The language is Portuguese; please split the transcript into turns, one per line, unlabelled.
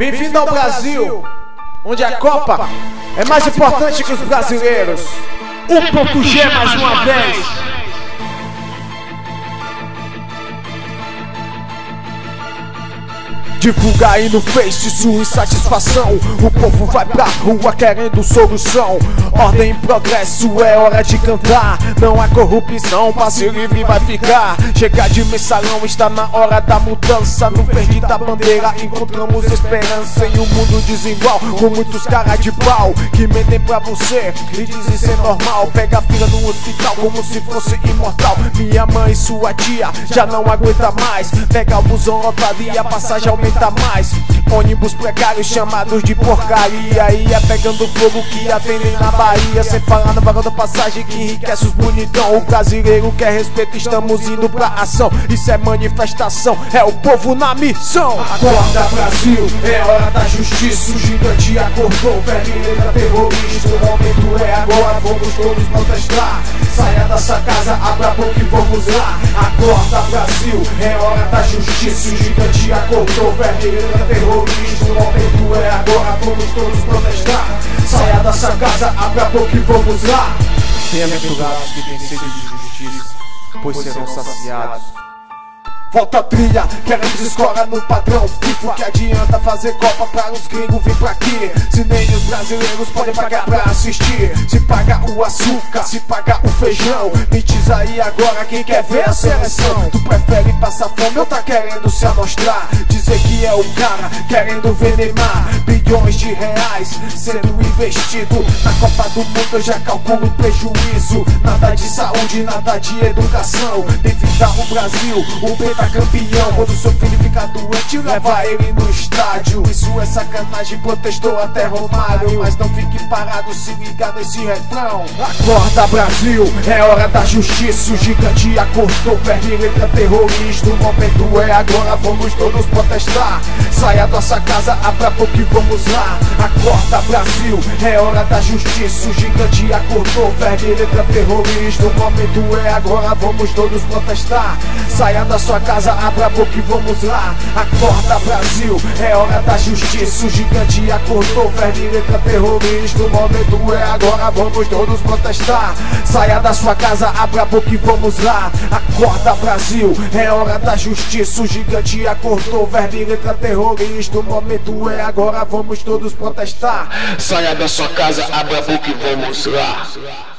Bem-vindo ao Brasil, onde a Copa é mais importante que os brasileiros.
1.G mais uma vez.
Divulga aí no Face sua insatisfação. O povo vai pra rua querendo solução. Ordem e progresso, é hora de cantar. Não há corrupção, passe livre vai ficar. Chega de mensalão, está na hora da mudança. No verde da bandeira encontramos esperança em um mundo desigual. Com muitos caras de pau que mentem pra você e dizem ser normal. Pega a fila no hospital como se fosse imortal. Minha mãe e sua tia já não aguenta mais. Pega o busão lotado e passagem mais. Ônibus precários chamados de porcaria. Ia pegando fogo que atendem na Bahia. Sem falar no vagão da passagem que enriquece os bonitão. O brasileiro quer respeito, estamos indo pra ação. Isso é manifestação, é o povo na missão. Acorda Brasil, é hora da justiça. O gigante acordou, vermelha terrorista. O momento é agora, vamos todos protestar. Saia dessa casa, abra a boca e vamos lá. Acorda Brasil, é hora da justiça. O gigante acordou, vermelha terrorista. O momento é agora, vamos todos protestar. Saia dessa casa, abra a boca e vamos lá.
Bem-aventurados que têm sede de justiça, pois serão saciados.
Volta a trilha, queremos escola no padrão. FIFA Que adianta fazer copa para os gringos vir pra aqui? Se nem os brasileiros podem pagar pra assistir. Se paga o açúcar, se paga o feijão. Me diz aí agora quem quer ver a seleção. Tu prefere passar fome ou tá querendo se amostrar? Dizer que é o cara querendo ver Neymar. Bilhões de reais sendo investido. Na Copa do Mundo eu já calculo o prejuízo. Nada de saúde, nada de educação. Devido ao Brasil, o peta campeão Quando seu filho fica doente, leva ele no estádio. Isso é sacanagem, protestou até Romário Mas não fique parado, se liga nesse refrão. Acorda Brasil, é hora da justiça. O gigante acordou, verme letra terrorista. O momento é agora, vamos todos protestar. Saia da sua casa, abra boca e vamos lá. Acorda Brasil, é hora da justiça. O gigante acordou, verme letra terrorista. O momento é agora, vamos todos protestar. Saia da sua casa, abra a boca e vamos lá. Acorda Brasil, é hora da justiça. O gigante acordou, verme letra terrorista O momento é agora, vamos todos protestar. Saia da sua casa, abra a boca e vamos lá. Acorda Brasil, é hora da justiça. O gigante acordou, verme letra terrorista O momento é agora, vamos todos protestar.
Saia da sua casa, abra a boca e vamos lá.